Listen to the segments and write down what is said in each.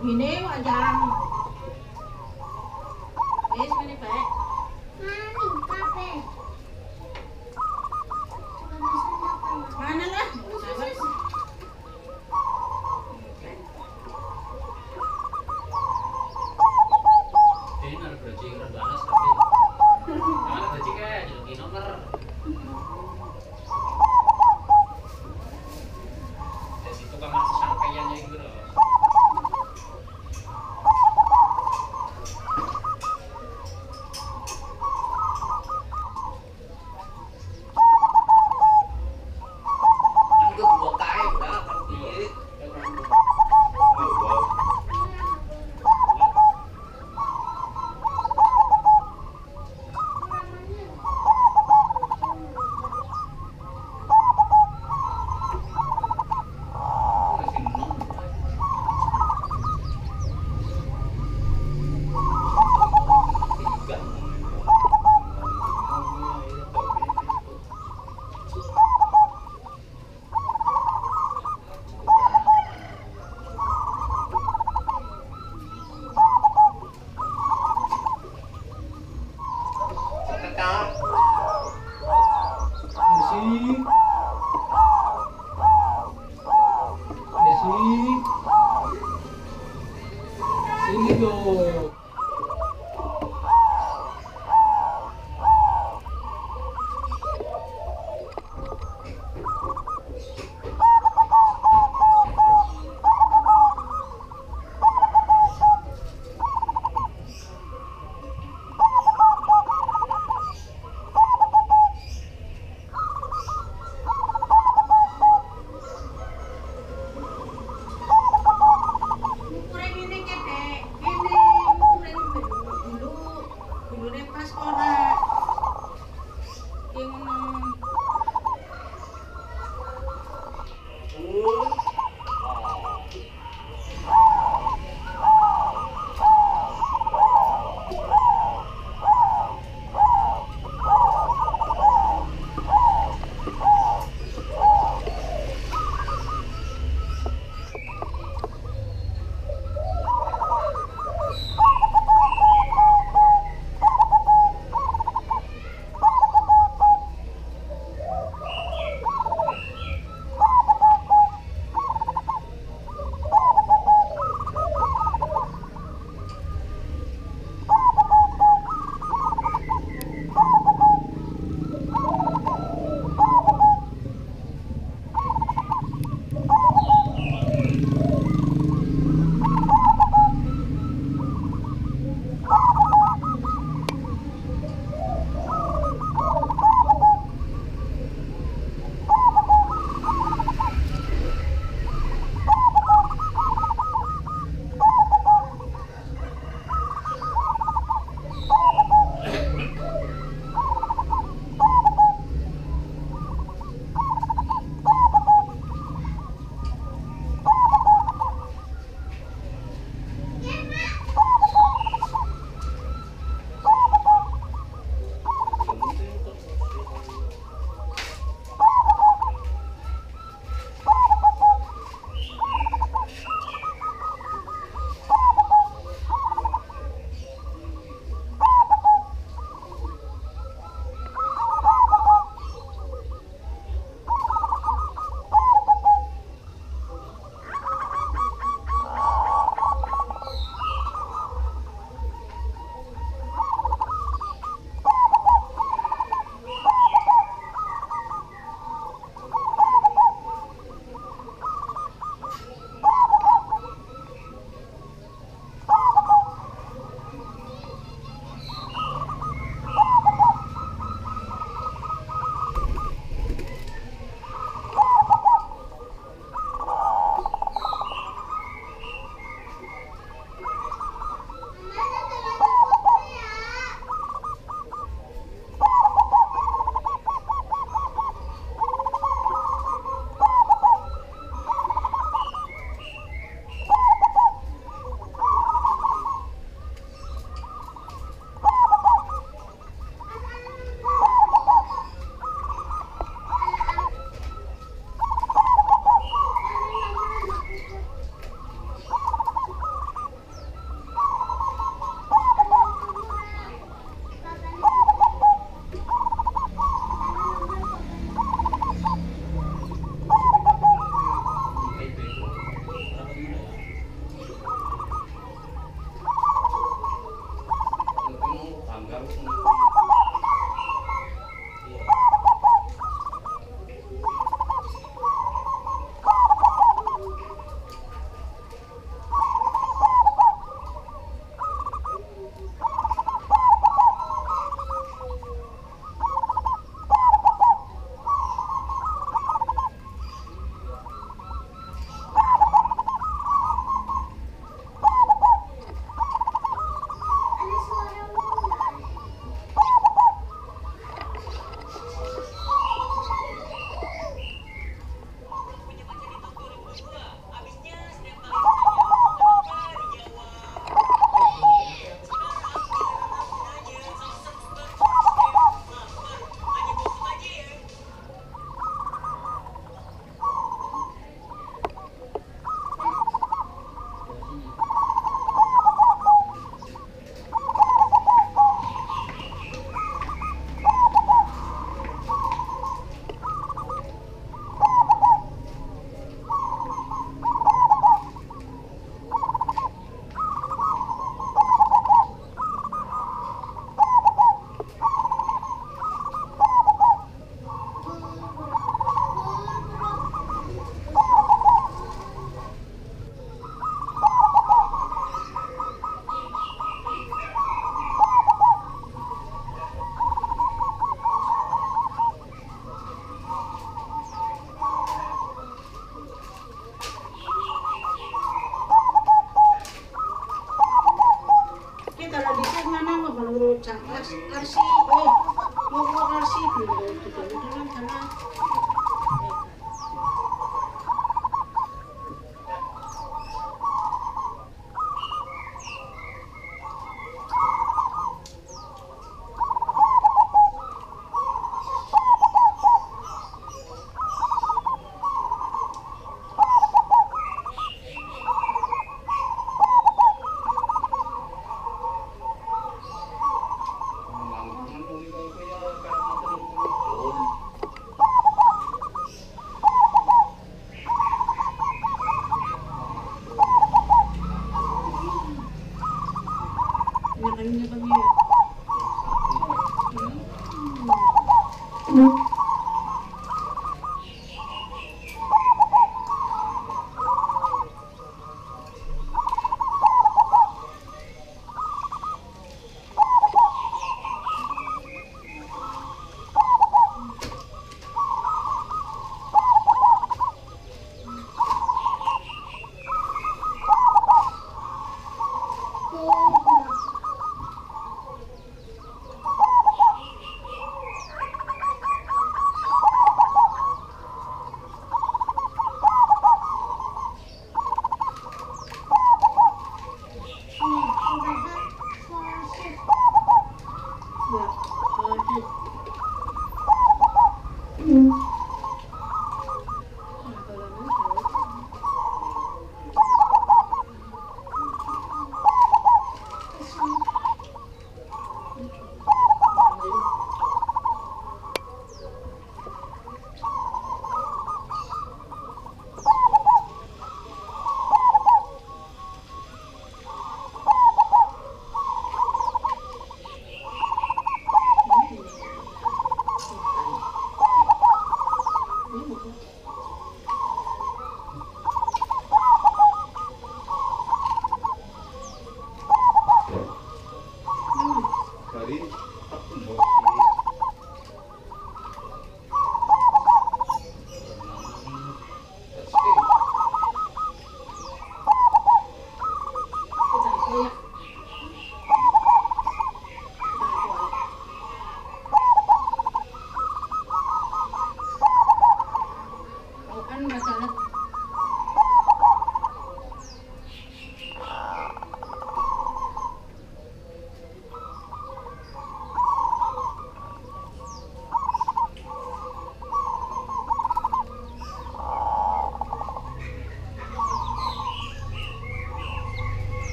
Gini wajang.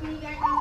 Can you get